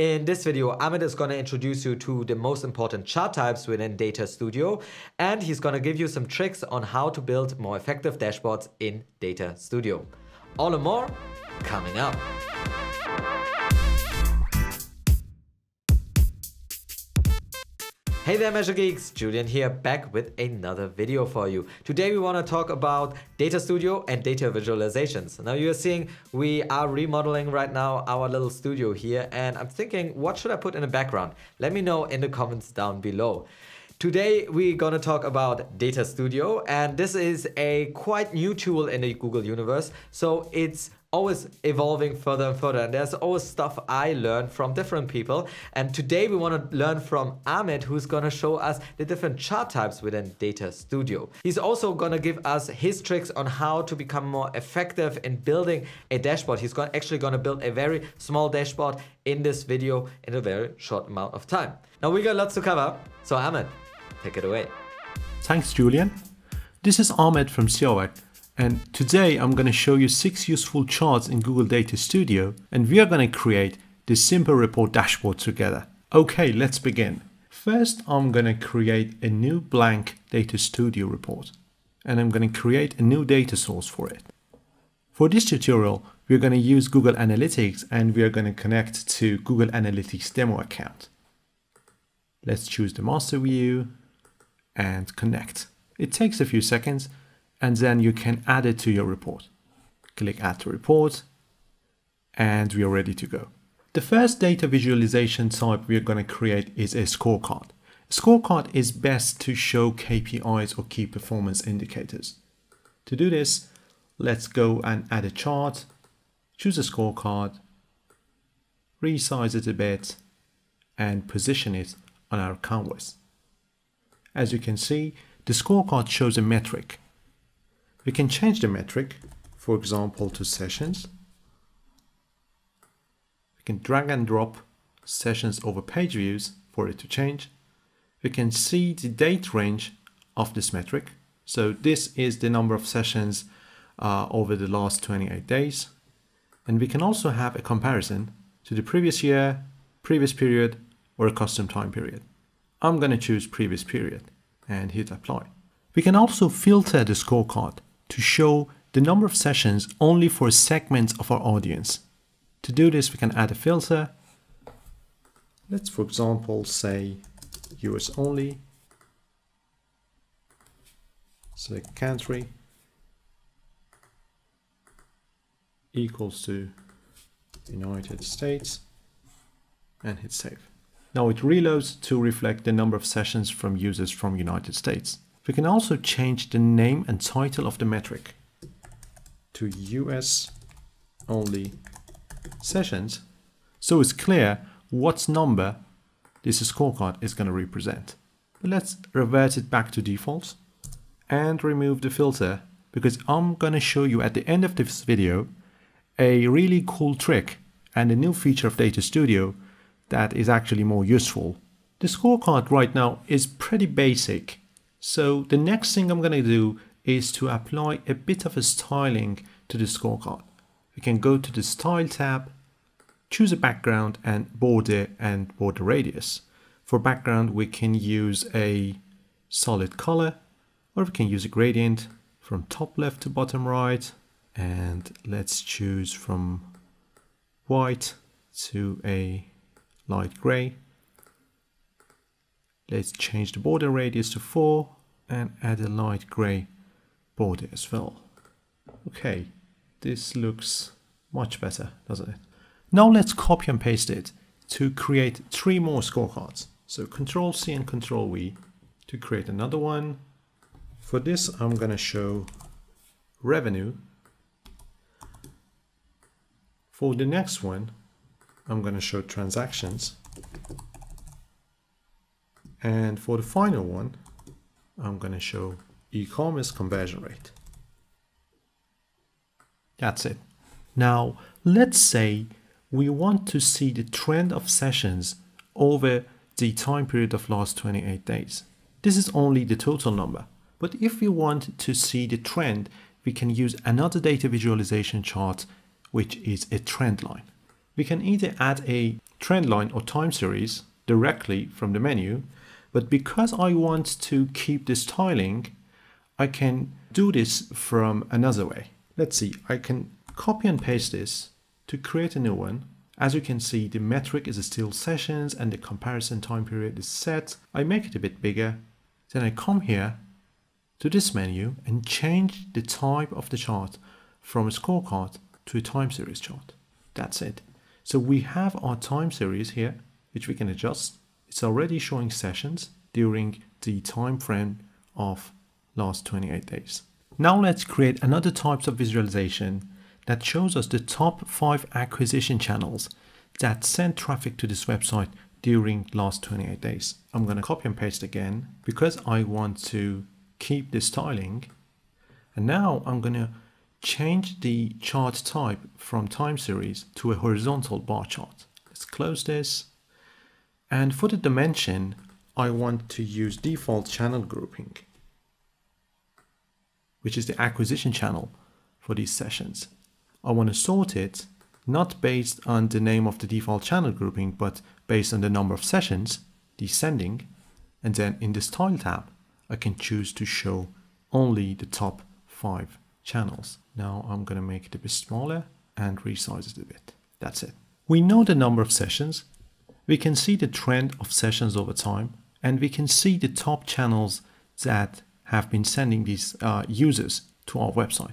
In this video, Ahmad is going to introduce you to the most important chart types within Data Studio, and he's going to give you some tricks on how to build more effective dashboards in Data Studio. All and more coming up. Hey there Measure Geeks, Julian here back with another video for you. Today we want to talk about Data Studio and data visualizations. Now you're seeing we are remodeling right now our little studio here and I'm thinking what should I put in the background? Let me know in the comments down below. Today we're going to talk about Data Studio and this is a quite new tool in the Google universe. So it's always evolving further and further and there's always stuff I learn from different people and today we want to learn from Ahmad, who's going to show us the different chart types within Data Studio. He's also going to give us his tricks on how to become more effective in building a dashboard. He's going, actually going to build a very small dashboard in this video in a very short amount of time. Now we got lots to cover so Ahmad, take it away. Thanks Julian. This is Ahmad from Siavak and today I'm going to show you six useful charts in Google Data Studio and we are going to create this simple report dashboard together. Okay, let's begin. First, I'm going to create a new blank Data Studio report and I'm going to create a new data source for it. For this tutorial, we're going to use Google Analytics and we are going to connect to Google Analytics demo account. Let's choose the master view and connect. It takes a few seconds and then you can add it to your report. Click add to report and we are ready to go. The first data visualization type we're going to create is a scorecard. A scorecard is best to show KPIs or key performance indicators. To do this, let's go and add a chart, choose a scorecard, resize it a bit, and position it on our canvas. As you can see, the scorecard shows a metric we can change the metric, for example, to sessions. We can drag and drop sessions over page views for it to change. We can see the date range of this metric. So this is the number of sessions uh, over the last 28 days. And we can also have a comparison to the previous year, previous period, or a custom time period. I'm going to choose previous period and hit apply. We can also filter the scorecard to show the number of sessions only for segments of our audience. To do this, we can add a filter. Let's, for example, say US only. Select country equals to United States and hit save. Now it reloads to reflect the number of sessions from users from United States. We can also change the name and title of the metric to US only sessions so it's clear what number this scorecard is going to represent. But let's revert it back to default and remove the filter because I'm going to show you at the end of this video a really cool trick and a new feature of Data Studio that is actually more useful. The scorecard right now is pretty basic so the next thing I'm going to do is to apply a bit of a styling to the scorecard. We can go to the style tab, choose a background and border and border radius. For background, we can use a solid color or we can use a gradient from top left to bottom right. And let's choose from white to a light gray. Let's change the border radius to 4 and add a light gray border as well. Okay, this looks much better, doesn't it? Now let's copy and paste it to create three more scorecards. So Control C and Control V to create another one. For this, I'm going to show revenue. For the next one, I'm going to show transactions. And for the final one, I'm going to show e-commerce conversion rate. That's it. Now, let's say we want to see the trend of sessions over the time period of last 28 days. This is only the total number. But if we want to see the trend, we can use another data visualization chart, which is a trend line. We can either add a trend line or time series directly from the menu. But because I want to keep this styling, I can do this from another way. Let's see, I can copy and paste this to create a new one. As you can see, the metric is still sessions and the comparison time period is set. I make it a bit bigger. Then I come here to this menu and change the type of the chart from a scorecard to a time series chart. That's it. So we have our time series here, which we can adjust. It's already showing sessions during the time frame of last 28 days. Now let's create another types of visualization that shows us the top five acquisition channels that sent traffic to this website during last 28 days. I'm going to copy and paste again because I want to keep the styling. And now I'm going to change the chart type from time series to a horizontal bar chart. Let's close this. And for the dimension, I want to use default channel grouping, which is the acquisition channel for these sessions. I want to sort it not based on the name of the default channel grouping, but based on the number of sessions, descending. And then in the style tab, I can choose to show only the top five channels. Now I'm going to make it a bit smaller and resize it a bit. That's it. We know the number of sessions. We can see the trend of sessions over time, and we can see the top channels that have been sending these uh, users to our website.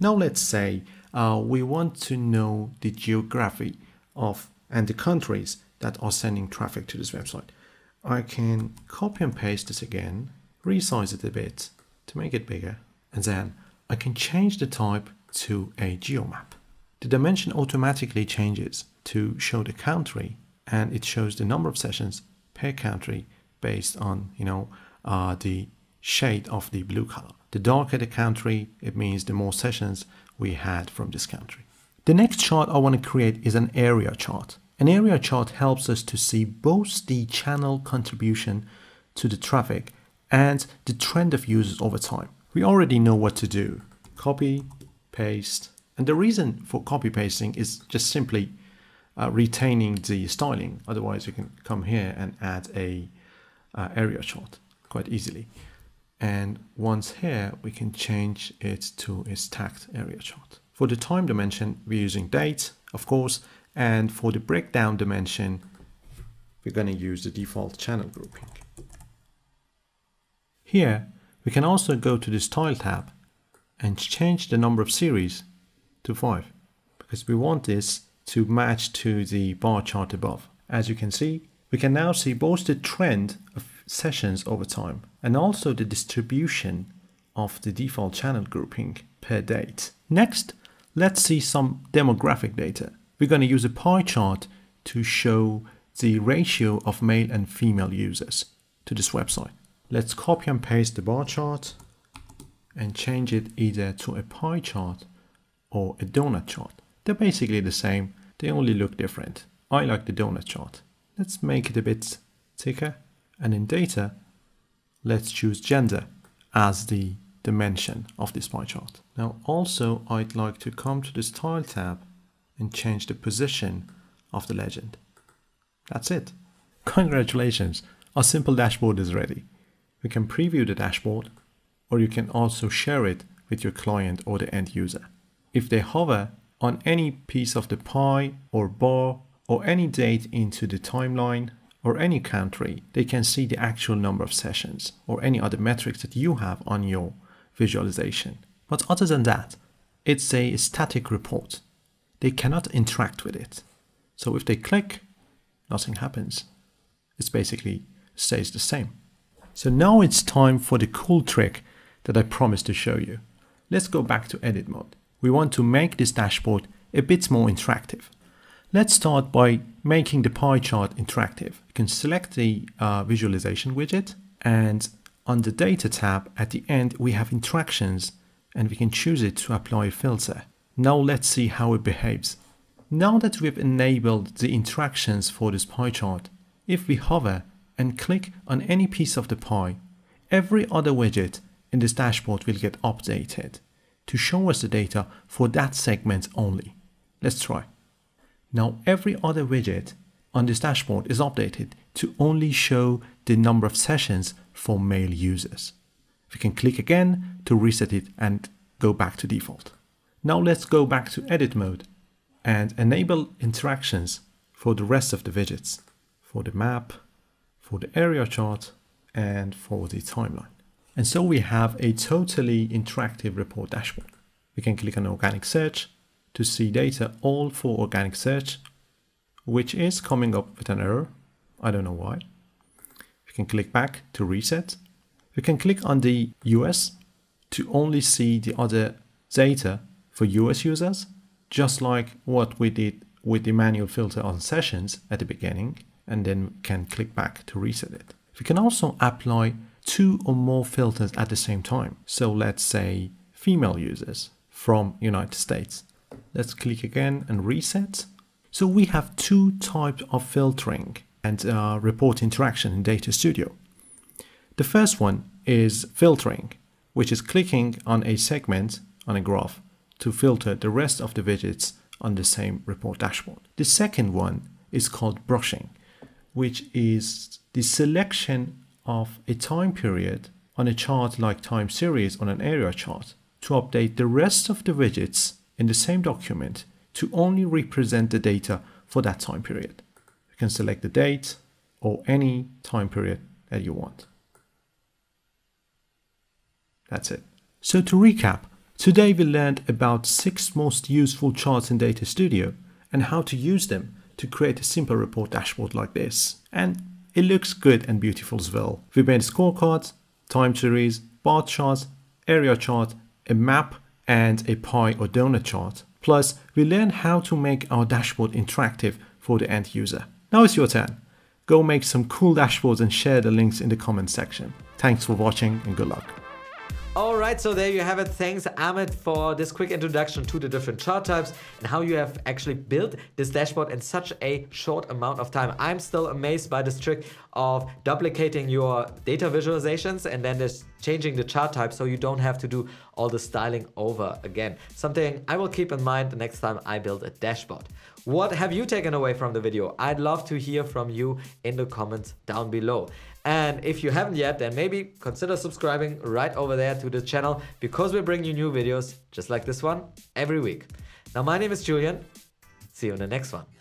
Now let's say uh, we want to know the geography of and the countries that are sending traffic to this website. I can copy and paste this again, resize it a bit to make it bigger, and then I can change the type to a geomap. The dimension automatically changes to show the country and it shows the number of sessions per country based on, you know, uh, the shade of the blue color. The darker the country, it means the more sessions we had from this country. The next chart I want to create is an area chart. An area chart helps us to see both the channel contribution to the traffic and the trend of users over time. We already know what to do. Copy, paste. And the reason for copy pasting is just simply uh, retaining the styling. Otherwise you can come here and add a uh, area chart quite easily. And once here, we can change it to a stacked area chart. For the time dimension, we're using date, of course, and for the breakdown dimension, we're going to use the default channel grouping. Here, we can also go to the style tab and change the number of series to 5 because we want this to match to the bar chart above. As you can see, we can now see both the trend of sessions over time and also the distribution of the default channel grouping per date. Next, let's see some demographic data. We're going to use a pie chart to show the ratio of male and female users to this website. Let's copy and paste the bar chart and change it either to a pie chart or a donut chart. They're basically the same, they only look different. I like the donut chart. Let's make it a bit thicker and in data, let's choose gender as the dimension of this pie chart. Now also I'd like to come to the style tab and change the position of the legend. That's it. Congratulations, our simple dashboard is ready. We can preview the dashboard or you can also share it with your client or the end user. If they hover on any piece of the pie or bar or any date into the timeline or any country, they can see the actual number of sessions or any other metrics that you have on your visualization. But other than that, it's a static report. They cannot interact with it. So if they click, nothing happens. It basically stays the same. So now it's time for the cool trick that I promised to show you. Let's go back to edit mode. We want to make this dashboard a bit more interactive. Let's start by making the pie chart interactive. You can select the uh, visualization widget and on the data tab at the end we have interactions and we can choose it to apply a filter. Now let's see how it behaves. Now that we've enabled the interactions for this pie chart, if we hover and click on any piece of the pie, every other widget in this dashboard will get updated to show us the data for that segment only. Let's try. Now every other widget on this dashboard is updated to only show the number of sessions for male users. We can click again to reset it and go back to default. Now let's go back to edit mode and enable interactions for the rest of the widgets, for the map, for the area chart, and for the timeline. And so we have a totally interactive report dashboard. We can click on organic search to see data all for organic search, which is coming up with an error. I don't know why. We can click back to reset. We can click on the US to only see the other data for US users, just like what we did with the manual filter on sessions at the beginning, and then can click back to reset it. We can also apply two or more filters at the same time. So let's say female users from United States. Let's click again and reset. So we have two types of filtering and uh, report interaction in Data Studio. The first one is filtering, which is clicking on a segment on a graph to filter the rest of the widgets on the same report dashboard. The second one is called brushing, which is the selection of a time period on a chart like time series on an area chart to update the rest of the widgets in the same document to only represent the data for that time period. You can select the date or any time period that you want. That's it. So to recap, today we learned about six most useful charts in Data Studio and how to use them to create a simple report dashboard like this. And it looks good and beautiful as well. We made scorecards, time series, bar charts, area chart, a map, and a pie or donut chart. Plus, we learned how to make our dashboard interactive for the end user. Now it's your turn. Go make some cool dashboards and share the links in the comment section. Thanks for watching and good luck. All right, so there you have it. Thanks, Ahmad, for this quick introduction to the different chart types and how you have actually built this dashboard in such a short amount of time. I'm still amazed by this trick of duplicating your data visualizations and then just changing the chart type so you don't have to do all the styling over again. Something I will keep in mind the next time I build a dashboard. What have you taken away from the video? I'd love to hear from you in the comments down below. And if you haven't yet, then maybe consider subscribing right over there to the channel because we bring you new videos just like this one every week. Now, my name is Julian. See you in the next one.